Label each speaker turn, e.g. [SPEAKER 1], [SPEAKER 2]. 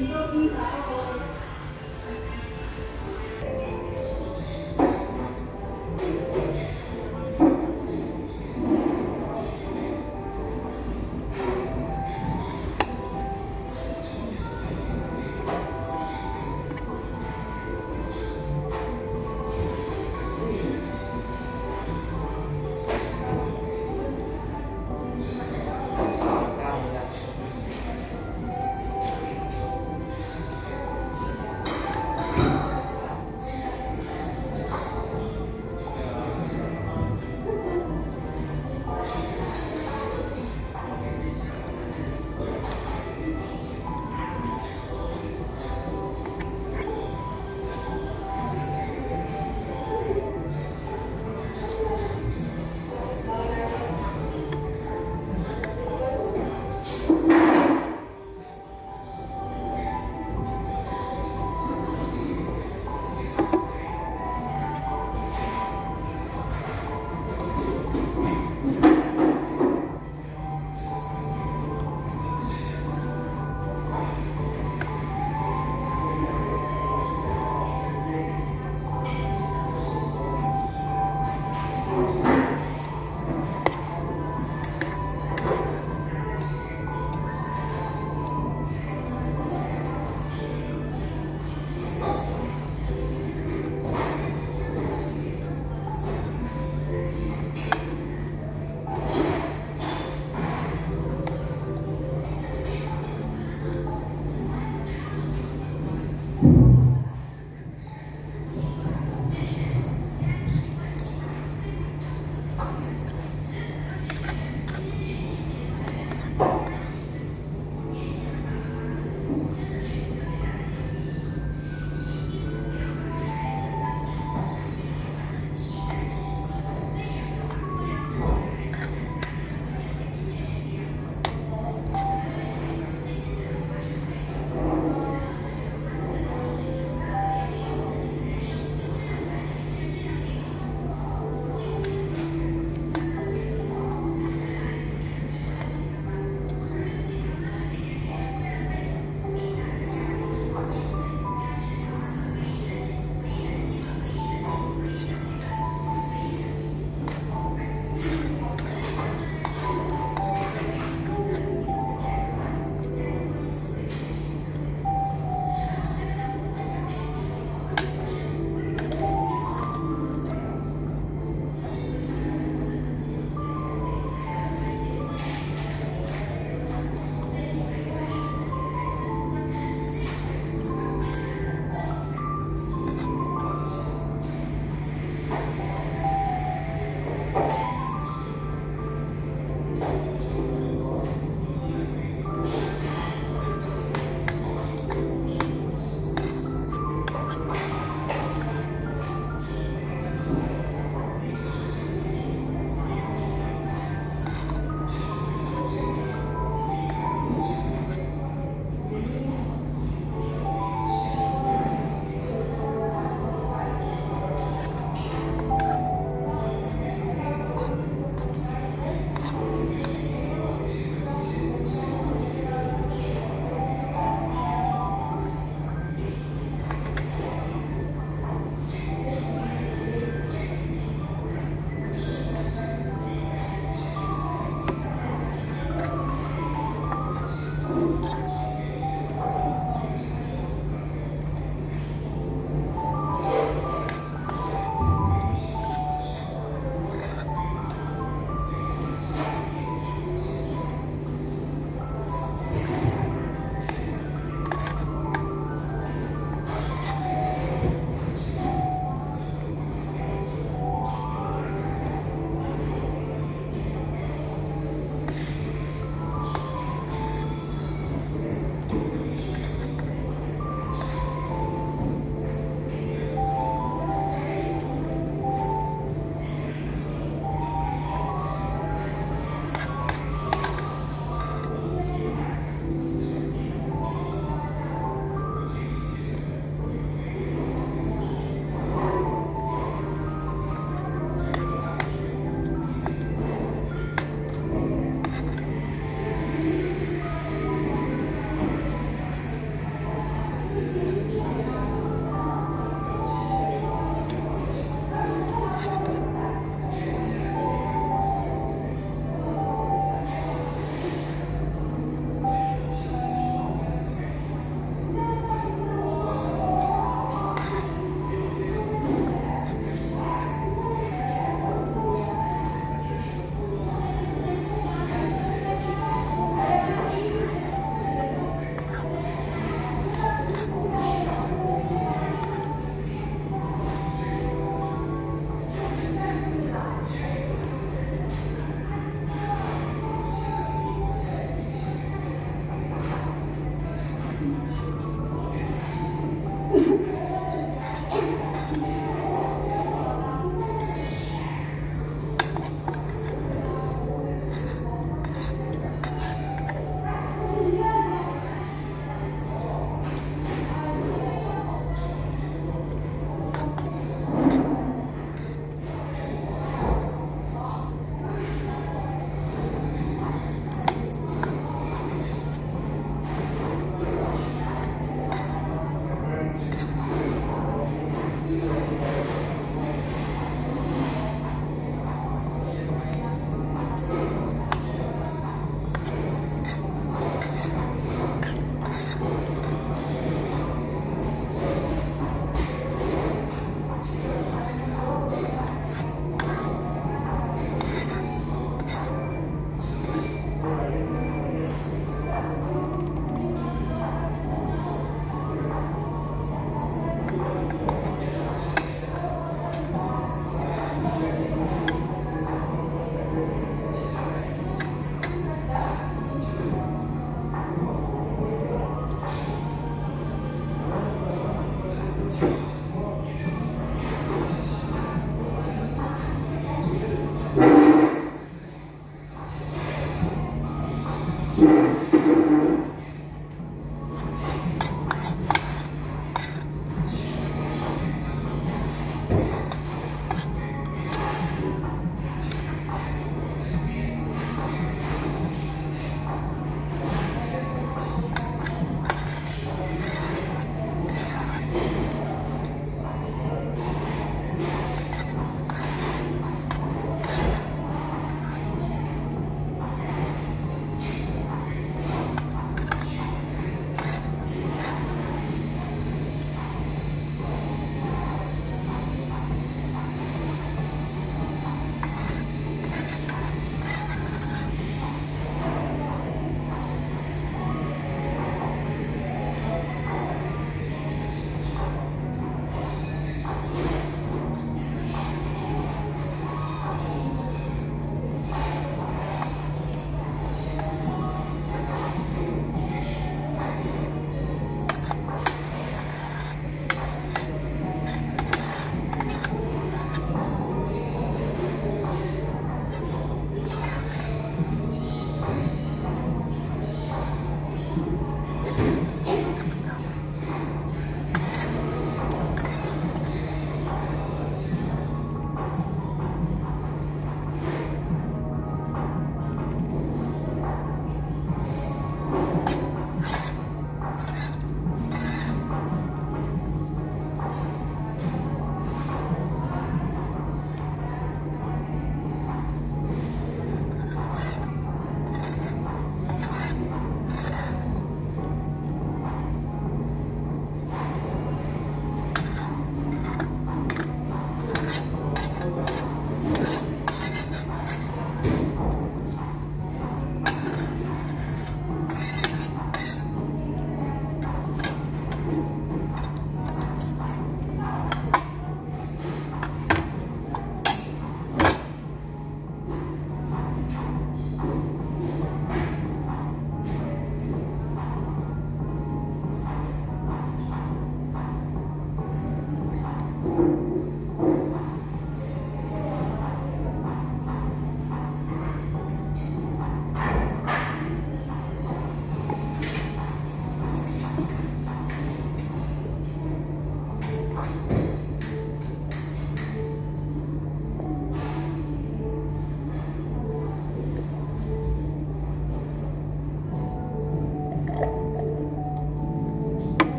[SPEAKER 1] เ